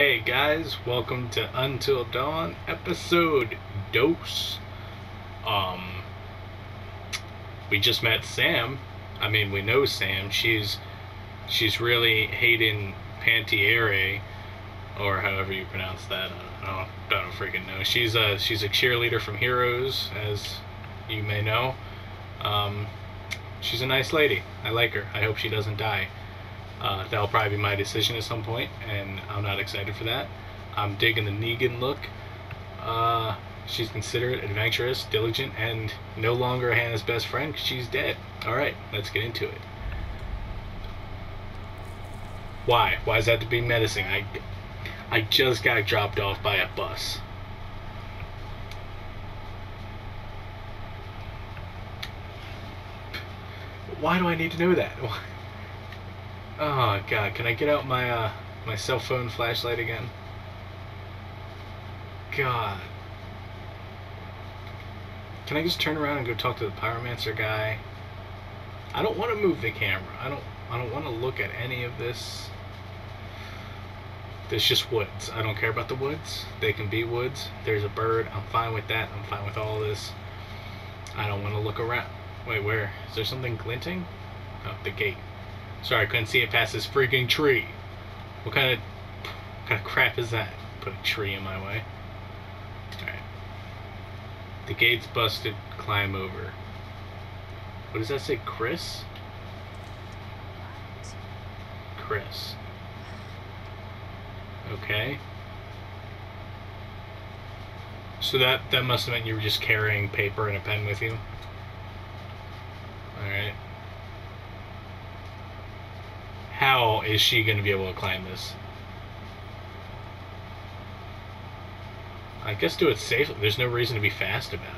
Hey guys, welcome to Until Dawn episode dose. Um we just met Sam. I mean, we know Sam. She's she's really Hayden Panettiere or however you pronounce that. I don't, I don't freaking know. She's a she's a cheerleader from Heroes as you may know. Um she's a nice lady. I like her. I hope she doesn't die. Uh, that'll probably be my decision at some point, and I'm not excited for that. I'm digging the Negan look. Uh, she's considerate, adventurous, diligent, and no longer Hannah's best friend she's dead. Alright, let's get into it. Why? Why does that to be menacing? I, I just got dropped off by a bus. Why do I need to know that? Oh god, can I get out my uh my cell phone flashlight again? God. Can I just turn around and go talk to the pyromancer guy? I don't want to move the camera. I don't I don't want to look at any of this. There's just woods. I don't care about the woods. They can be woods. There's a bird. I'm fine with that. I'm fine with all this. I don't want to look around. Wait, where? Is there something glinting? Oh, the gate. Sorry, I couldn't see it past this freaking tree. What kind of what kind of crap is that? Put a tree in my way. Alright. The gate's busted. Climb over. What does that say? Chris? Chris. Okay. So that that must have meant you were just carrying paper and a pen with you. Alright. How is she going to be able to climb this? I guess do it safely. There's no reason to be fast about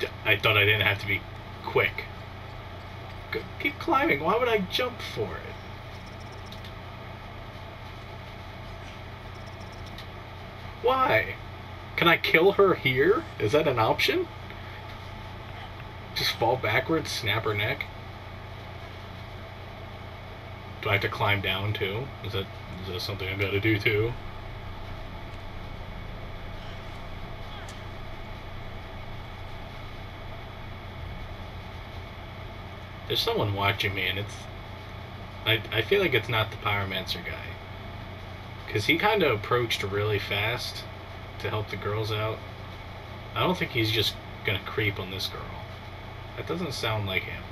it. I thought I didn't have to be quick. Keep climbing. Why would I jump for it? Why? Can I kill her here? Is that an option? Just fall backwards, snap her neck? Do I have to climb down too? Is that is that something I gotta do too? There's someone watching me and it's I, I feel like it's not the pyromancer guy. Cause he kinda approached really fast to help the girls out. I don't think he's just gonna creep on this girl. That doesn't sound like him.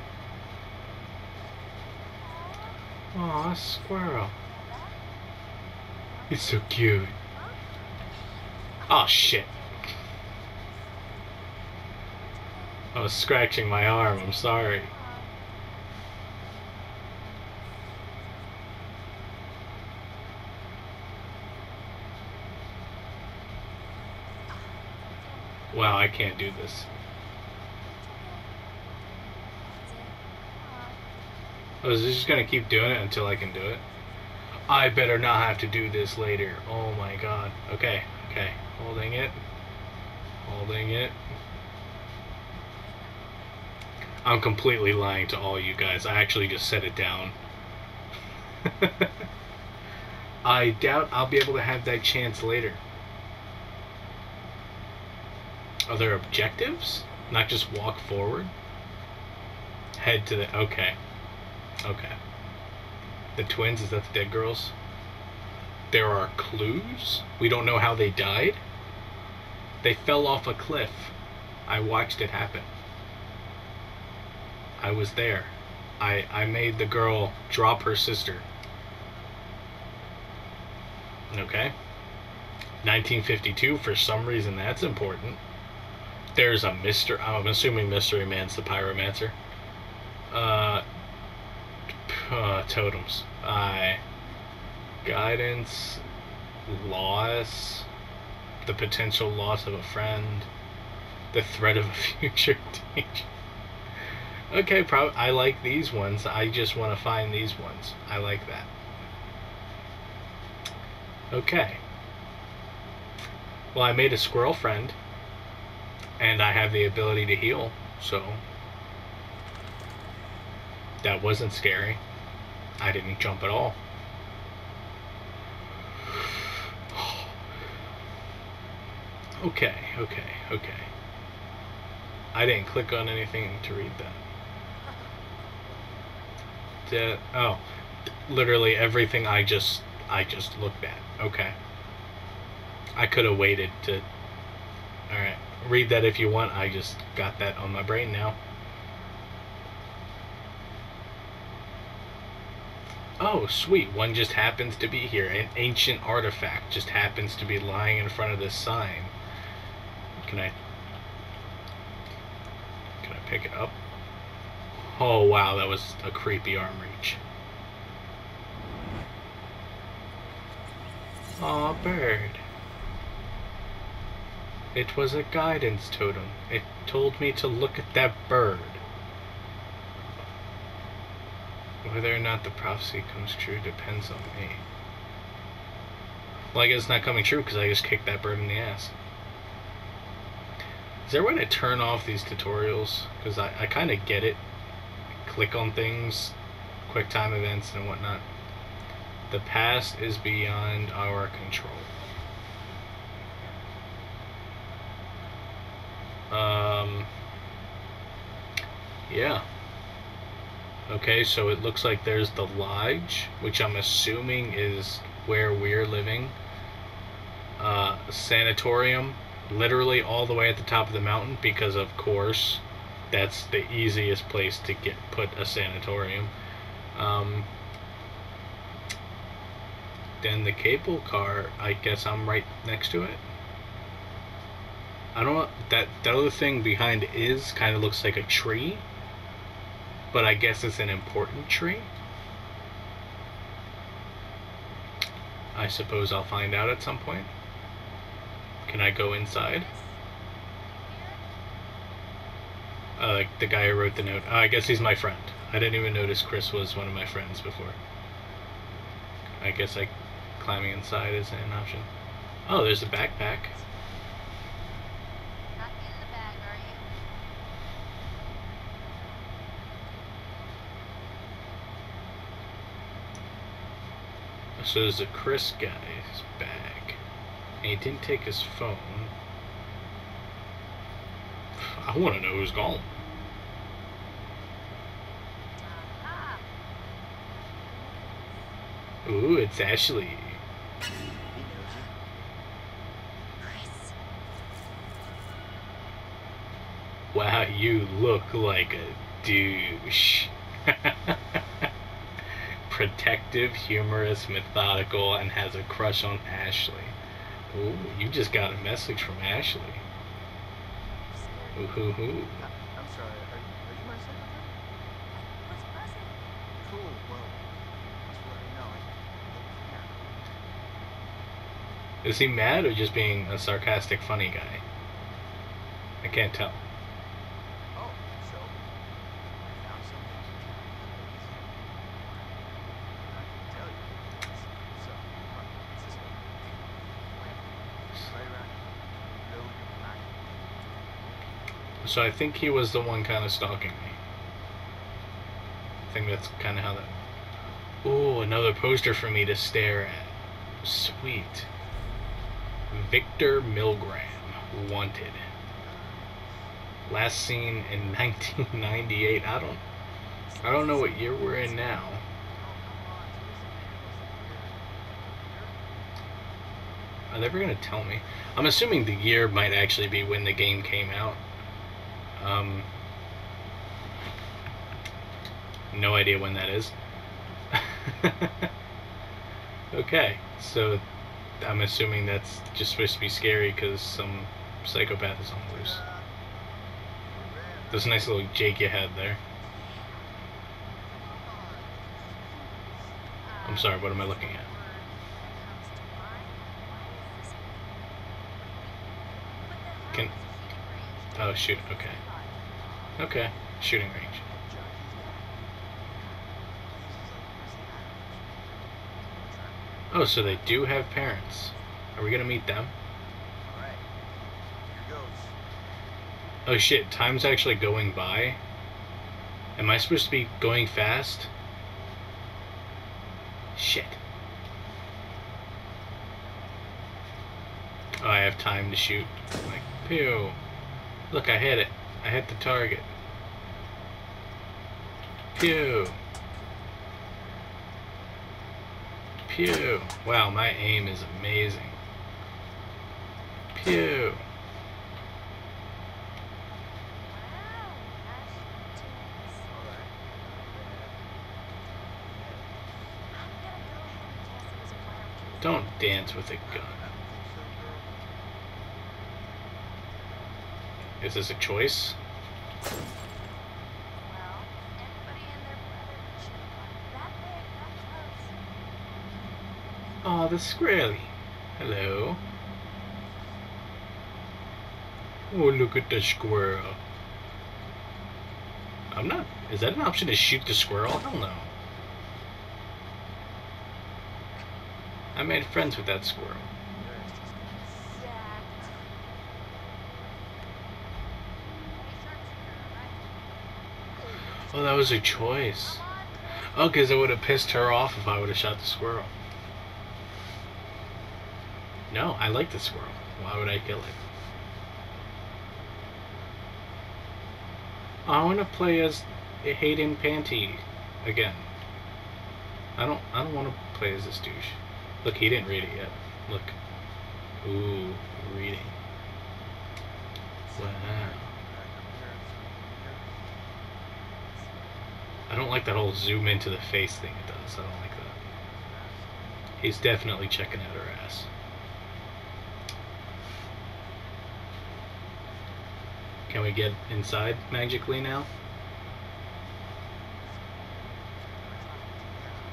Aw, squirrel. He's so cute. Oh shit. I was scratching my arm, I'm sorry. Wow, I can't do this. I was just gonna keep doing it until I can do it. I better not have to do this later. Oh my god. Okay, okay. Holding it. Holding it. I'm completely lying to all you guys. I actually just set it down. I doubt I'll be able to have that chance later. Are there objectives? Not just walk forward? Head to the. Okay. Okay. The twins, is that the dead girls? There are clues? We don't know how they died? They fell off a cliff. I watched it happen. I was there. I, I made the girl drop her sister. Okay. 1952, for some reason that's important. There's a Mr. I'm assuming Mystery Man's the Pyromancer. Uh, uh, totems. I guidance, loss, the potential loss of a friend, the threat of a future danger. Okay, prob- I like these ones. I just want to find these ones. I like that. Okay. Well, I made a squirrel friend, and I have the ability to heal, so that wasn't scary. I didn't jump at all. Okay, okay, okay. I didn't click on anything to read that. Oh, literally everything I just I just looked at. Okay. I could have waited to. All right, read that if you want. I just got that on my brain now. Oh, sweet. One just happens to be here. An ancient artifact just happens to be lying in front of this sign. Can I Can I pick it up? Oh wow, that was a creepy arm reach. Aw, bird. It was a guidance totem. It told me to look at that bird. Whether or not the prophecy comes true depends on me. Well, I guess it's not coming true because I just kicked that bird in the ass. Is there a way to turn off these tutorials? Because I, I kind of get it. Click on things, quick time events, and whatnot. The past is beyond our control. Um, yeah. Okay, so it looks like there's the lodge, which I'm assuming is where we're living. Uh, sanatorium, literally all the way at the top of the mountain, because of course that's the easiest place to get put a sanatorium. Um, then the cable car, I guess I'm right next to it. I don't know that that other thing behind is kind of looks like a tree, but I guess it's an important tree. I suppose I'll find out at some point. Can I go inside? Uh, like the guy who wrote the note. Uh, I guess he's my friend. I didn't even notice Chris was one of my friends before. I guess like climbing inside is an option. Oh, there's a backpack. Not in the bag, are you? So there's a Chris guy's bag. And he didn't take his phone. I want to know who's gone. Ooh, it's Ashley. Wow, you look like a douche. Protective, humorous, methodical, and has a crush on Ashley. Ooh, you just got a message from Ashley. Ooh, hoo, hoo. Uh, I'm sorry, are, are you my secretary? Cool, well, for letting me know. I, Is he mad or just being a sarcastic, funny guy? I can't tell. oh, so, I found something to do I can tell you. So, uh, it's this way. Right around here. Go your back. So I think he was the one kind of stalking me. I think that's kind of how that. Ooh, another poster for me to stare at. Sweet. Victor Milgram, wanted. Last seen in 1998. I don't. I don't know what year we're in now. Are they ever gonna tell me? I'm assuming the year might actually be when the game came out. Um, no idea when that is. okay, so I'm assuming that's just supposed to be scary because some psychopath is on the loose. This nice little Jake you had there. I'm sorry, what am I looking at? Can- Oh shoot, okay. Okay, shooting range. Oh, so they do have parents. Are we gonna meet them? Alright. Here goes. Oh shit, time's actually going by. Am I supposed to be going fast? Shit. Oh, I have time to shoot. Like, pew. Look, I hit it. I hit the target. Pew. Pew. Wow, my aim is amazing. Pew. Don't dance with a gun. don't think so, girl. Is this a choice? Close. Oh, the squirrely. Hello. Oh, look at the squirrel. I'm not. Is that an option to shoot the squirrel? Hell no. I made friends with that squirrel. Yours just got Exact. Hey, sharpshooter, right? Oh, that was a choice. Oh, because it would have pissed her off if I would have shot the squirrel. No, I like the squirrel. Why would I kill it? I want to play as Hayden Panty again. I don't. I don't want to play as this douche. Look, he didn't read it yet. Look. Ooh, reading. Wow. back up here. I don't like that whole zoom into the face thing it does. I don't like that. He's definitely checking out her ass. Can we get inside magically now?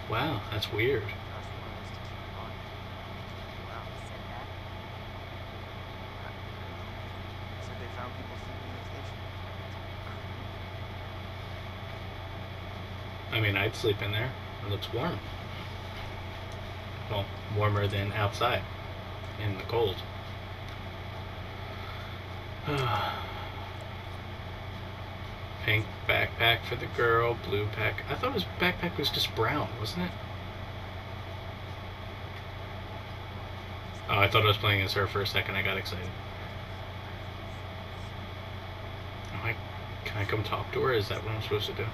Wow, that's weird. That's why I was to keep on. Wow. Said that. Said they found people sleeping in the station. I mean, I'd sleep in there. It looks warm. Well, warmer than outside in the cold. Pink backpack for the girl, blue pack. I thought his backpack was just brown, wasn't it? Oh, I thought I was playing as her for a second. I got excited. Am I, can I come talk to her? Is that what I'm supposed to do?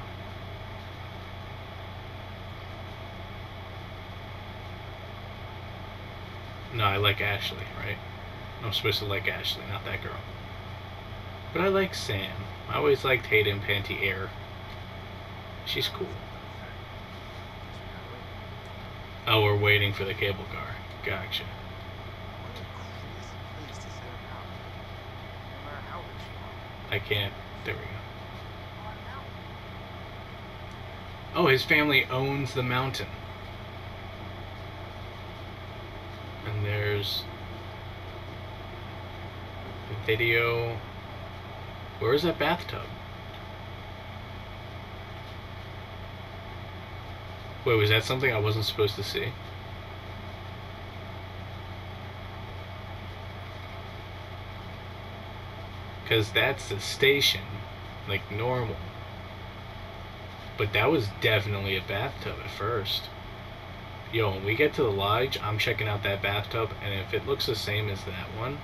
No, I like Ashley, right? I'm supposed to like Ashley, not that girl. But I like Sam. I always liked Hayden Panty Air. She's cool. Oh, we're waiting for the cable car. Gotcha. I can't. There we go. Oh, his family owns the mountain. And there's the video. Where is that bathtub? Wait, was that something I wasn't supposed to see? Because that's the station, like normal. But that was definitely a bathtub at first. Yo, when we get to the lodge, I'm checking out that bathtub, and if it looks the same as that one,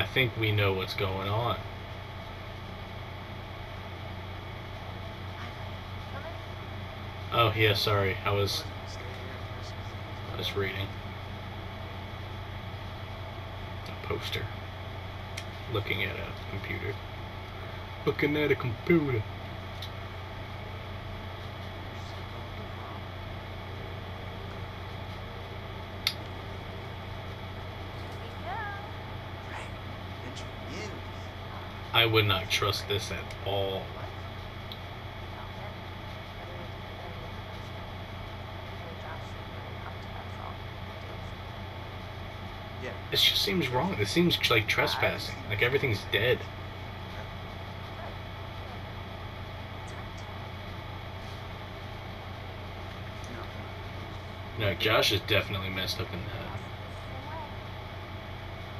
I think we know what's going on. Oh, yeah, sorry. I was. I was reading a poster. Looking at a computer. Looking at a computer. Here we go. Right. Entry in. I would not trust this at all. It be the area or Josh really come to us all days. Yeah. This just seems wrong. This seems like trespassing. Like everything's dead. Right. It's hard to No. No, Josh is definitely messed up in the head.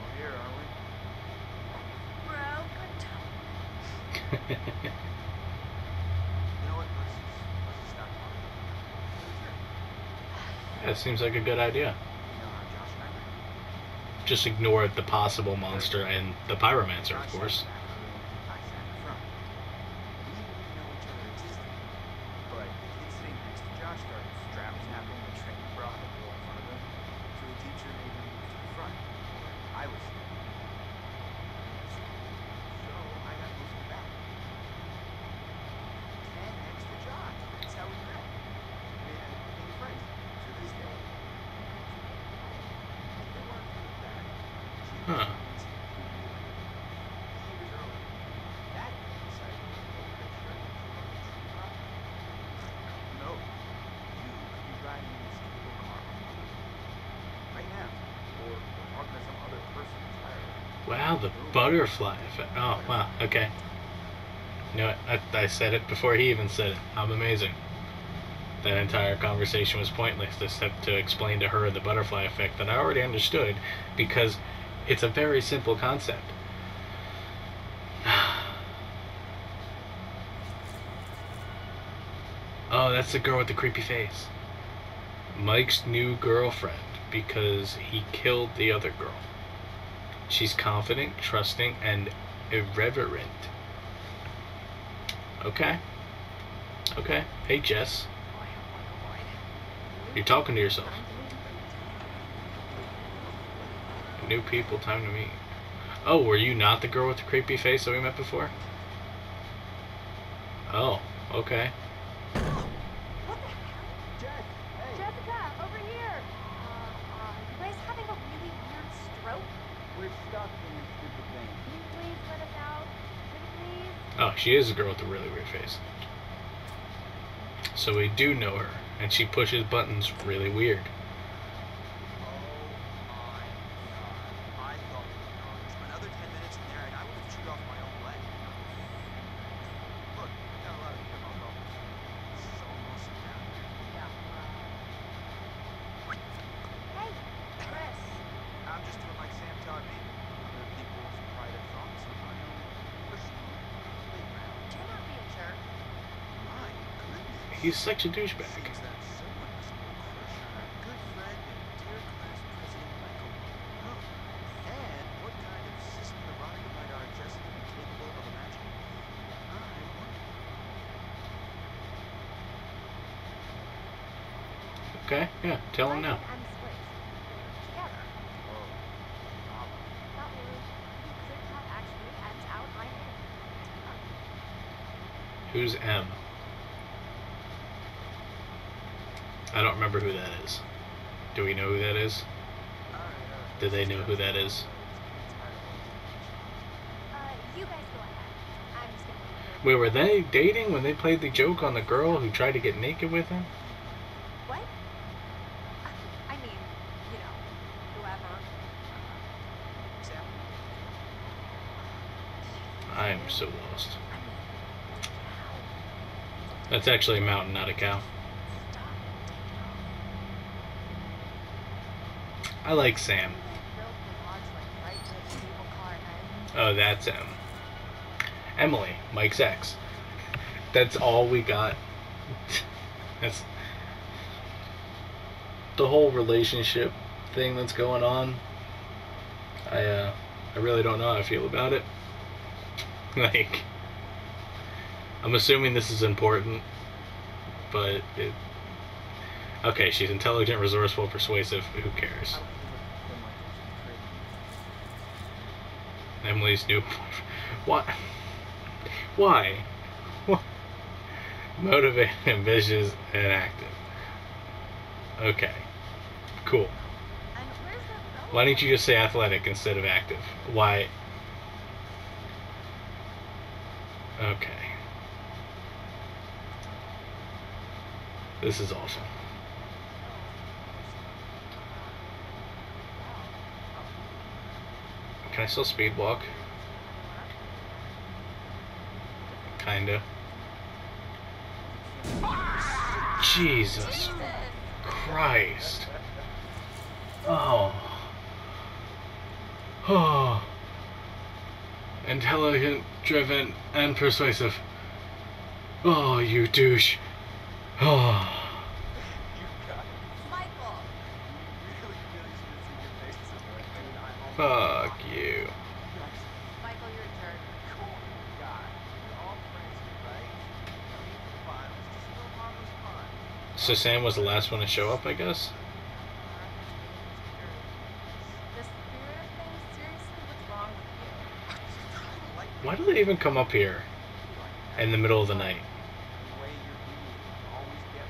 We're here, aren't we? Bro, good talk. You know what? Let's just, let's just stop talking. Yeah, it seems like a good idea. You know how Josh and I met? Just ignore the possible monster and the pyromancer, of course. sat back, I sat in front. We didn't even know each other existed. But the kid sitting next to Josh started strap tapping the train bra the girl in front of him. So the teacher made him move to the front, where I was sitting. So I got moved to the back. And next to Josh. That's how we met. And became friends to this day. If it weren't for the fact she was Huh. always years earlier. That decided to go with that shirt and show up the tree top. No. You could be riding in this little car right now. Or talking to some other person entirely. Wow, the butterfly effect. Oh, wow, okay. You know what? I, I said it before he even said it. I'm amazing. That entire conversation was pointless, except to explain to her the butterfly effect that I already understood because it's a very simple concept. Oh, that's the girl with the creepy face. Mike's new girlfriend because he killed the other girl. She's confident, trusting, and irreverent. Okay. Okay. Hey, Jess. You're talking to yourself. New people, time to meet. Oh, were you not the girl with the creepy face that we met before? Oh, okay. What the hell? Jack, hey. Jessica, over here! Uh, uh, you guys having a really weird stroke? We're stuck in this stupid thing. Can you please let us out? Pretty please? Oh, she is a girl with a really weird face. So we do know her, and she pushes buttons really weird. Oh my god. I thought we were of such a douchebag. Okay, yeah, tell him now. Mike and Split. They're together. Oh, Mama. Not really. You could cut actually, and out I'm in. Who's M? I don't remember who that is. Do we know who that is? Do they know who that is? Uh, you guys go ahead. I'm just gonna leave Wait, were they dating when they played the joke on the girl who tried to get naked with him? What? I mean, you know, whoever. Sam? I am so lost. I mean, how? That's actually a mountain, not a cow. I like Sam. Oh, that's M. Emily, Mike's ex. That's all we got. That's the whole relationship thing that's going on. I uh, I really don't know how I feel about it. Like, I'm assuming this is important, but it. Okay, she's intelligent, resourceful, persuasive. Who cares? Emily's new. What? Why? What? Motivated, ambitious, and active. Okay. Cool. Why didn't you just say athletic instead of active? Why? Okay. This is awful. Can I still speed walk? Kinda. Jesus Christ. Oh. Oh. Intelligent, driven, and persuasive. Oh, you douche. Oh. You got it. Michael! So Sam was the last one to show up, I guess. Why do they even come up here in the middle of the night,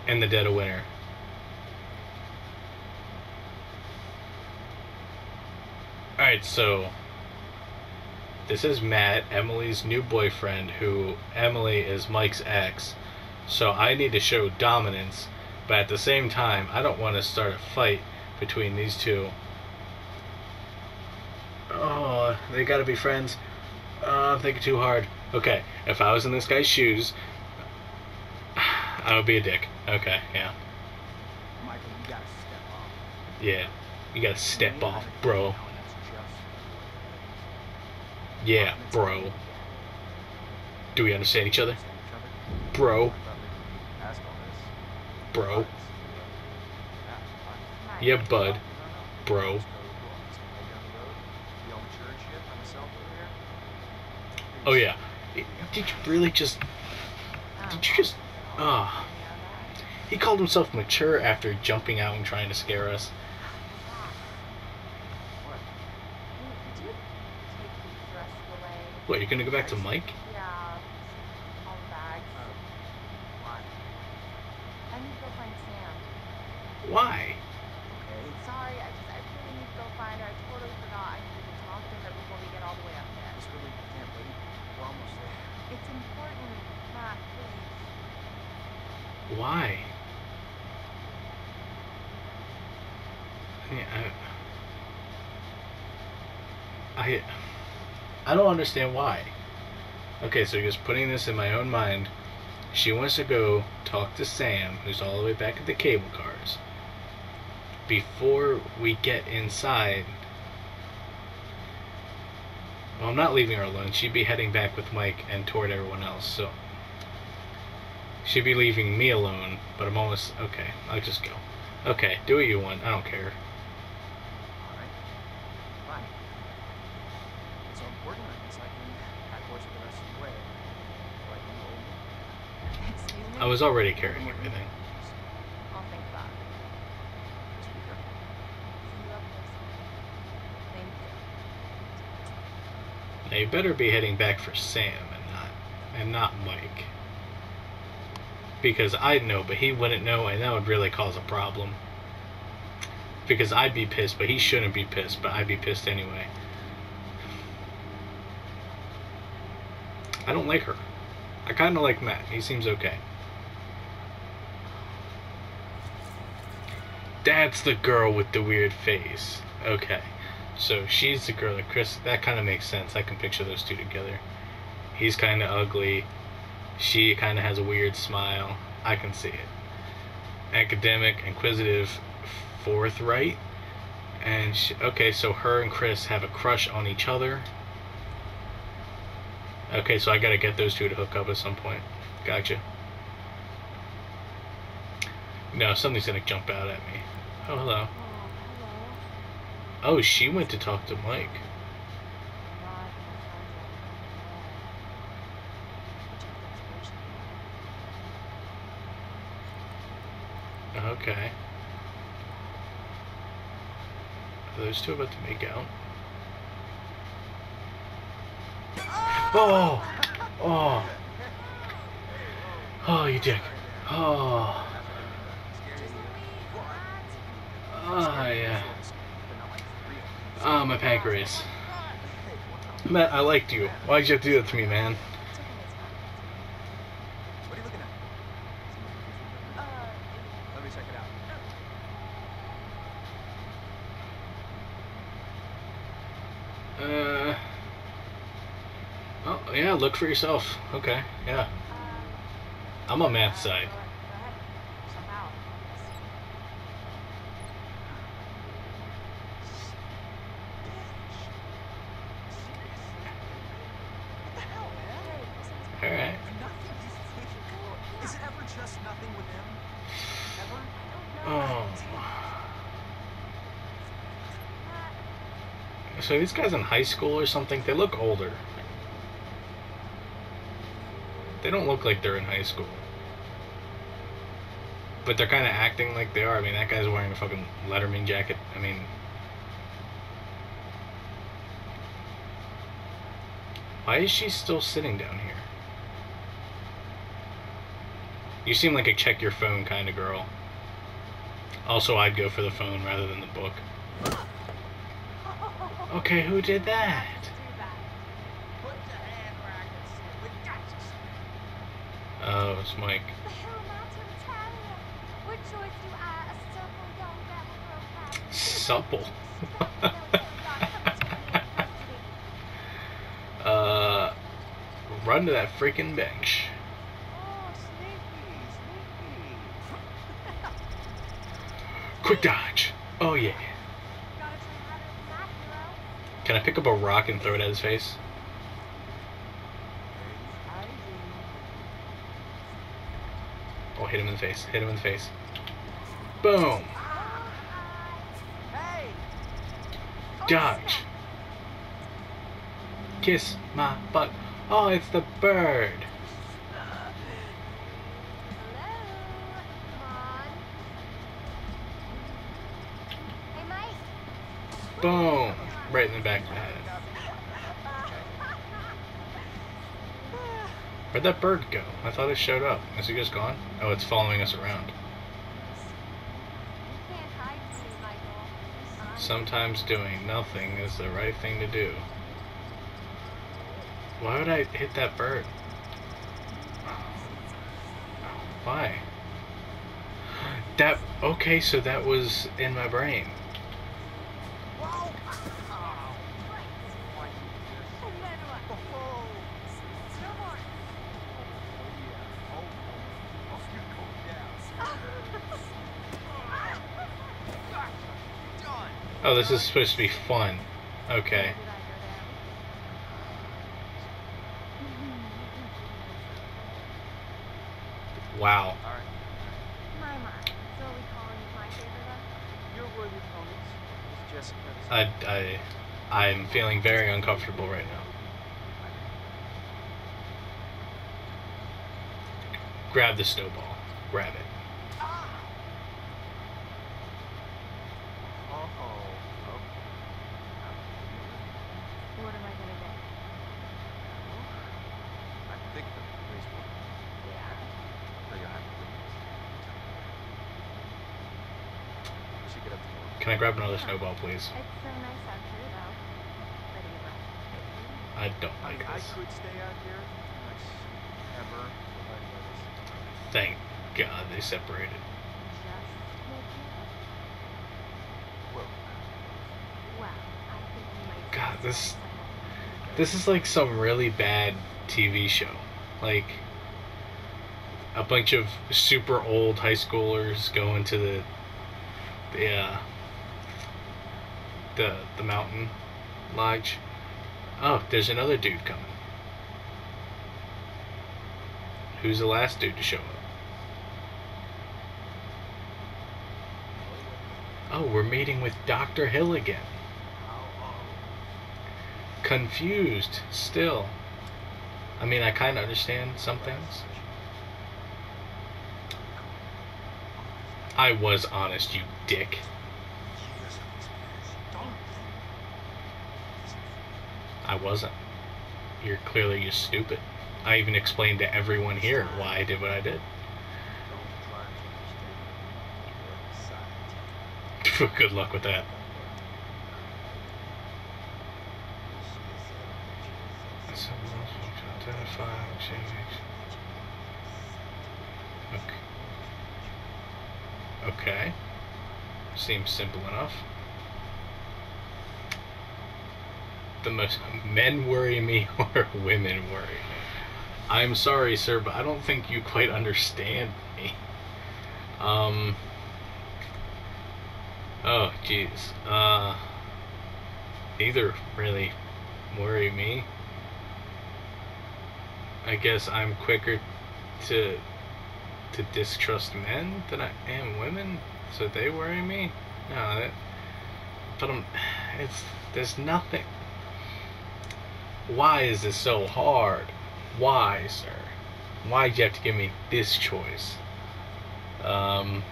in the dead of winter? Alright, so this is Matt, Emily's new boyfriend, who Emily is Mike's ex. So I need to show dominance, but at the same time, I don't want to start a fight between these two. Oh, they gotta be friends. Uh, I'm thinking too hard. Okay, if I was in this guy's shoes, I would be a dick. Okay, yeah. Michael, you gotta step up. Yeah. You gotta step off, bro. it now, and that's just- Yeah, bro. Do we understand each other? Understand each other? Bro. I thought maybe ask all this. Bro. Yeah, bud. Bro. Oh yeah. Did you really just did you just ah he called himself mature after jumping out and trying to scare us. What, you're gonna go back to Mike? Yeah, all the bags. Uh, why? I need to go find Sam. Why? Okay. Sorry, I just, I really need to go find her. I totally forgot I needed to talk to her before we get all the way up there. This really can't wait. We're almost there. It's important, Matt, please. Why? I I don't understand why. Okay, so just putting this in my own mind, she wants to go talk to Sam, who's all the way back at the cable cars. Before we get inside, well, I'm not leaving her alone. She'd be heading back with Mike and toward everyone else. So she'd be leaving me alone. But I'm almost okay. I'll just go. Okay, do what you want. I don't care. Alright. Fine. It's so important, I guess I can pack horse for the rest of the way. Like you old Excuse me? I was already carrying everything. I'll think about it. Just be careful. See you up there soon. Now you better be heading back for Sam and not and not Mike. Because I'd know, but he wouldn't know, and that would really cause a problem. Because I'd be pissed, but he shouldn't be pissed, but I'd be pissed anyway. I don't like her. I kind of like Matt. He seems okay. That's the girl with the weird face. Okay. So she's the girl that Chris. That kind of makes sense. I can picture those two together. He's kind of ugly. She kind of has a weird smile. I can see it. Academic, inquisitive, forthright. And she, okay, so her and Chris have a crush on each other. Okay, so I gotta get those two to hook up at some point. Gotcha. No, something's gonna jump out at me. Oh, hello. Oh, hello. Oh, she went to talk to Mike. God, my friends are Okay. Are those two about to make out? Oh! Oh! Oh, you dick. Oh. Oh, yeah. Oh, my pancreas. Matt, I liked you. Why'd you have to do that to me, man? It's okay, it's fine. What are you looking at? Uh, Let me check it out. Uh. Oh, yeah, look for yourself. Okay, yeah. I'm on Matt's uh, side. Alright. Oh. So these guys in high school or something, they look older. They don't look like they're in high school. but they're kind of acting like they are. I mean, that guy's wearing a fucking Letterman jacket. I mean, why is she still sitting down here? You seem like a check your phone kind of girl. Also, I'd go for the phone rather than the book. Okay, who did that? Too bad. Put your hand where I can see it. We got you. Oh, it's Mike. The hell am I to tell you? What choice do I, a simple young devil girl, have? Supple. Oh, uh, run to that freaking bench. Oh. Quick dodge. Oh yeah. Gotta try harder than that, hero. Can I pick up a rock and throw it at his face? Oh, hit him in the face. Hit him in the face. Boom. Dodge. Kiss my butt. Oh, it's the bird. Boom. Right in the back of the head. Where'd that bird go? I thought it showed up. Is he just gone? Oh, it's following us around. Sometimes doing nothing is the right thing to do. Why would I hit that bird? Why? That okay, so that was in my brain. Whoa! Ow. Why you just- And then what? Oh, Snowboard. yeah. Oh, oh, oh, you go down. Gotcha. Done. Oh, this is supposed to be fun. Okay. Wow. I I I'm feeling very uncomfortable right now. Grab the snowball. Grab it. Ah! Oh, oh. What am I gonna get? I think the baseball. Yeah. No, you'll have to wait. We should get up to more. Can I grab another snowball, please? It's so nice out here, though. Ready to run. I don't like mean, I this. could stay out here much ever nobody noticed. Thank God they separated. Well, I think we. God, this- This is like some really bad TV show. Like a bunch of super old high schoolers go into the the uh, the the mountain lodge. Oh, there's another dude coming. Who's the last dude to show up? Oh, we're meeting with Dr. Hill again. confused still. I mean, I kind of understand some things. I was honest, you dick. I wasn't. You're clearly just stupid. I even explained to everyone here why I did what I did. Good luck with that. Okay. Okay. Seems simple enough. The most men worry me or women worry me. I'm sorry, sir, but I don't think you quite understand me. Um. Oh, jeez. Uh. Neither really worry me. I guess I'm quicker to to distrust men than I am women, so they worry me. No, that, but I'm. It's there's nothing. Why is this so hard? Why, sir? Why'd you have to give me this choice? Um. Um.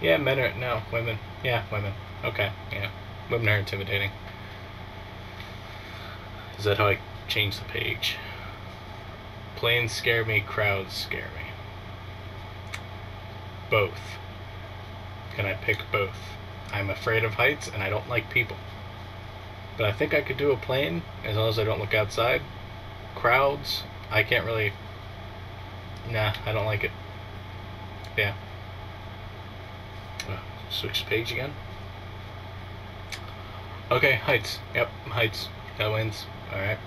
Yeah, men are no women. Yeah, women. Okay, yeah, women are intimidating. Is that how I change the page? Planes scare me. Crowds scare me. Both. Can I pick both? I'm afraid of heights and I don't like people. But I think I could do a plane as long as I don't look outside. Crowds, I can't really. Nah, I don't like it. Yeah. Switch page again. Okay, heights. Yep, heights. That wins. Alright.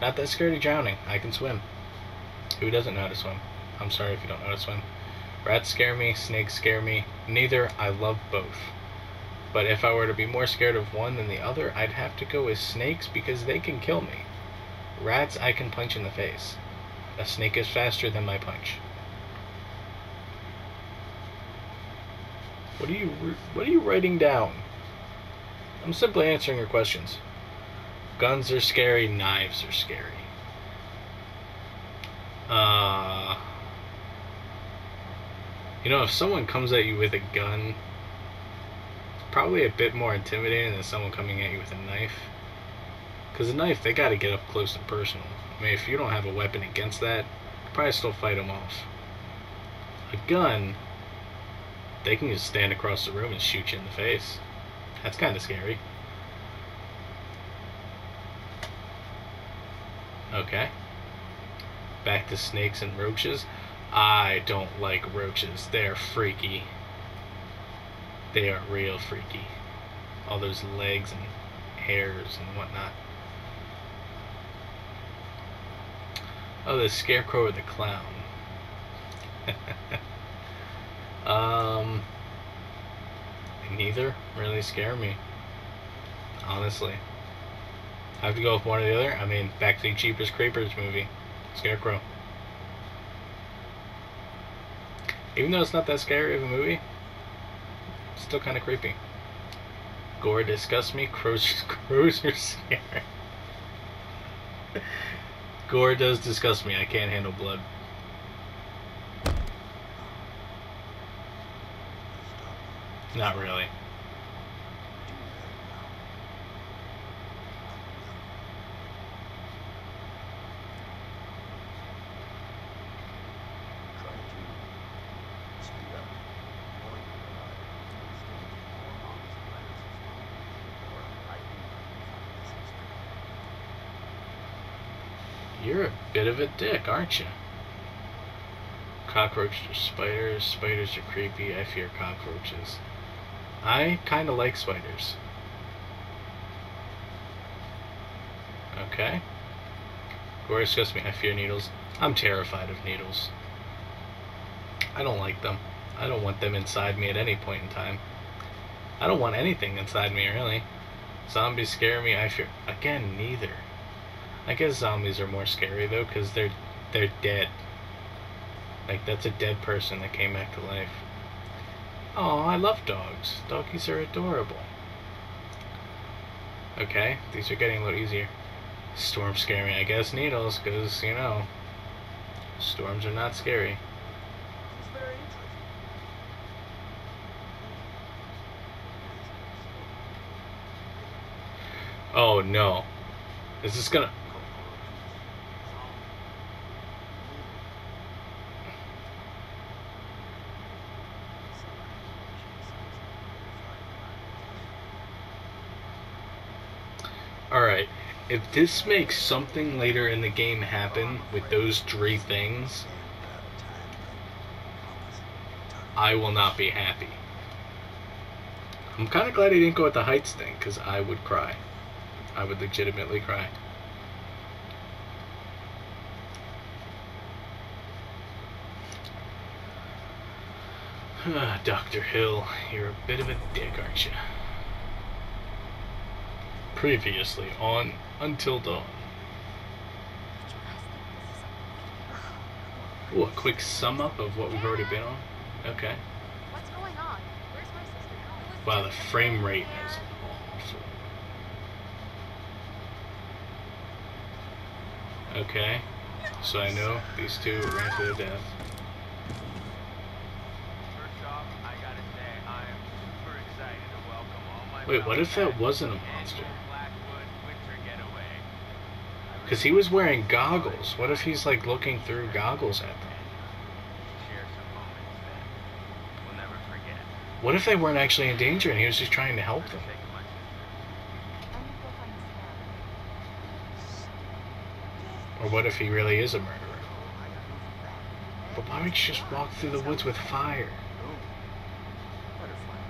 Not that scared of drowning. I can swim. Who doesn't know how to swim? I'm sorry if you don't know how to swim. Rats scare me, snakes scare me. Neither, I love both. But if I were to be more scared of one than the other, I'd have to go with snakes because they can kill me. Rats I can punch in the face. A snake is faster than my punch. What are you what are you writing down? I'm simply answering your questions. Guns are scary, knives are scary. Uh You know, if someone comes at you with a gun, probably a bit more intimidating than someone coming at you with a knife. Because a knife, they got to get up close and personal. I mean, if you don't have a weapon against that, you probably still fight them off. A gun, they can just stand across the room and shoot you in the face. That's kind of scary. Okay. Back to snakes and roaches. I don't like roaches. They're freaky. They are real freaky. All those legs and hairs and whatnot. Oh, the scarecrow or the clown. um, neither really scare me. Honestly. I have to go with one or the other. I mean, back to the Jeepers Creepers movie, Scarecrow. Even though it's not that scary of a movie, still kind of creepy. Gore disgusts me. Crows, crows are scary. Gore does disgust me. I can't handle blood. Not really. Try to speed up, knowing that I still need more honest plans or I can find this experience. You're a bit of a dick, aren't you? Cockroaches are spiders. Spiders are creepy. I fear cockroaches. I kind of like spiders. Okay. Gore disgusts me. I fear needles. I'm terrified of needles. I don't like them. I don't want them inside me at any point in time. I don't want anything inside me, really. Zombies scare me. I fear. Again, neither. I guess zombies are more scary though, because they're they're dead. Like that's a dead person that came back to life. Oh, I love dogs. Doggies are adorable. Okay, these are getting a little easier. Storms scare me. I guess needles, because you know, storms are not scary. Oh no, is this gonna? Alright, if this makes something later in the game happen with those three things, I will not be happy. I'm kind of glad he didn't go with the heights thing, because I would cry. I would legitimately cry. Ah, Dr. Hill, you're a bit of a dick, aren't you? Previously on Until Dawn. Ooh, a quick sum up of what we've already been on. Okay. What's going on? Where's my sister? Wow, the frame rate is awful. Okay. So I know these two ran to their death. Wait, what if that wasn't a monster? Blackwood winter getaway. Because he was wearing goggles. What if he's like looking through goggles at them? Share some moments that we'll never forget. What if they weren't actually in danger and he was just trying to help them? Take much of I'm gonna go find Sam. Or what if he really is a murderer? I gotta go for that. But why would you just walk through the woods with fire? Boom. Butterfly.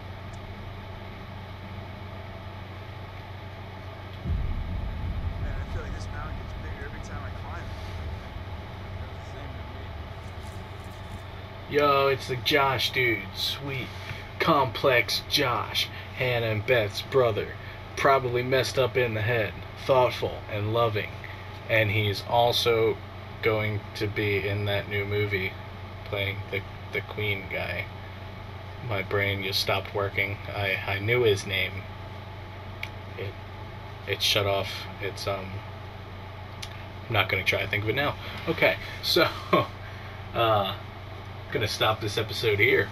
Man, I feel like this mountain gets bigger every time I climb it. That's the same to me. Yo, it's the Josh dude. Sweet, complex Josh. Hannah and Beth's brother. Probably messed up in the head. Thoughtful and loving. And he's also going to be in that new movie playing the, the Queen guy. My brain just stopped working. I, I knew his name. It it shut off. It's um I'm not gonna try to think of it now. Okay, so uh gonna stop this episode here.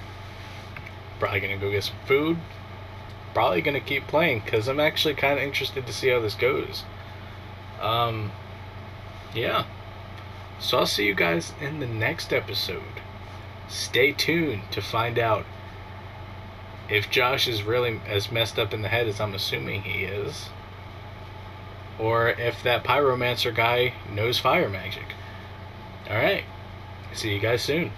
Probably gonna go get some food. Probably gonna keep playing because I'm actually kind of interested to see how this goes. Um, yeah. So I'll see you guys in the next episode. Stay tuned to find out if Josh is really as messed up in the head as I'm assuming he is, or if that pyromancer guy knows fire magic. All right. See you guys soon.